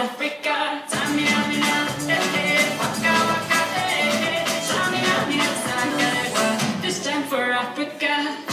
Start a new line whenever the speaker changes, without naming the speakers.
Africa. This time for Africa.